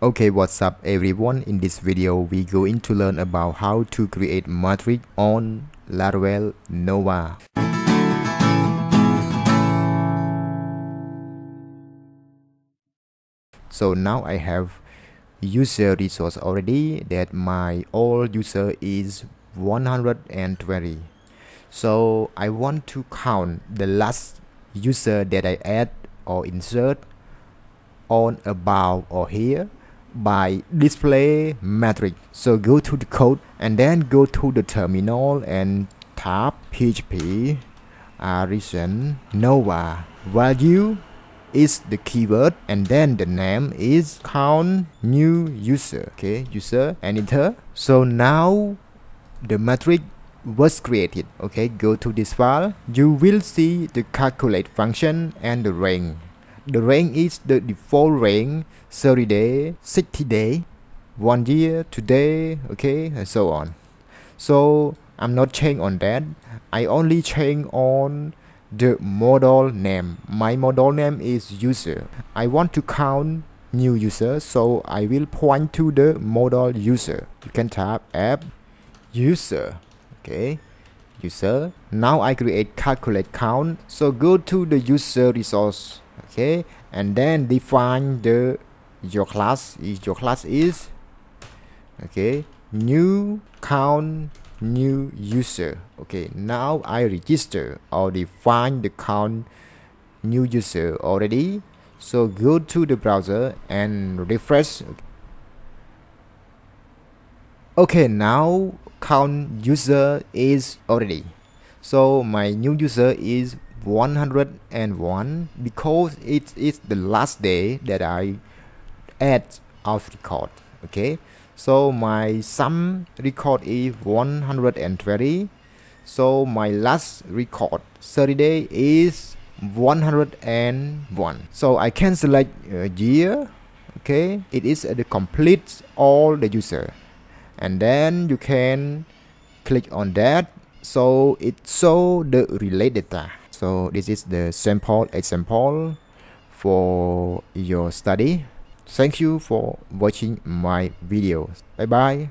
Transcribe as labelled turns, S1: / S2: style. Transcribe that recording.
S1: Okay, what's up everyone? In this video, we going to learn about how to create matrix on Laravel Nova. So now I have user resource already that my all user is 120. So I want to count the last user that I add or insert on about or here by display metric. So go to the code and then go to the terminal and type php artisan nova. Value is the keyword and then the name is count new user. Okay user and enter so now the metric was created. Okay go to this file. You will see the calculate function and the range the range is the default range 30 day 60 day one year today okay and so on. So i'm not changing on that. I only change on the model name. My model name is user. I want to count new user so i will point to the model user. You can tap app user okay user. Now i create calculate count. So go to the user resource okay and then define the your class is your class is okay new count new user. Okay now i register or define the count new user already. So go to the browser and refresh. Okay now count user is already. So my new user is 101 because it is the last day that I add out record okay? So my sum record is 120 so my last record 30 day is 101 so I can select a year okay? It is the complete all the user. And then you can click on that. So it show the related data so this is the sample example for your study. Thank you for watching my videos bye bye